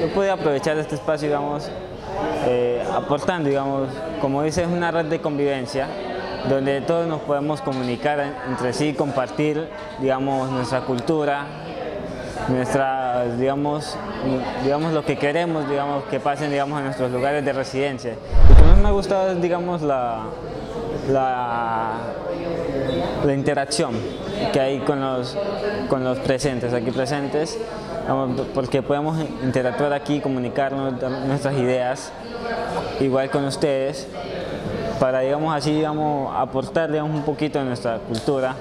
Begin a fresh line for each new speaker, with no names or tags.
yo pude aprovechar este espacio, digamos, eh, aportando, digamos, como dice, es una red de convivencia donde todos nos podemos comunicar entre sí, compartir, digamos, nuestra cultura, nuestra, digamos, digamos lo que queremos, digamos, que pasen, digamos, en nuestros lugares de residencia. Lo que más me ha gustado es, digamos, la, la, la interacción que hay con los, con los presentes, aquí presentes, porque podemos interactuar aquí, comunicarnos nuestras ideas, igual con ustedes, para digamos así digamos, aportar un poquito de nuestra cultura.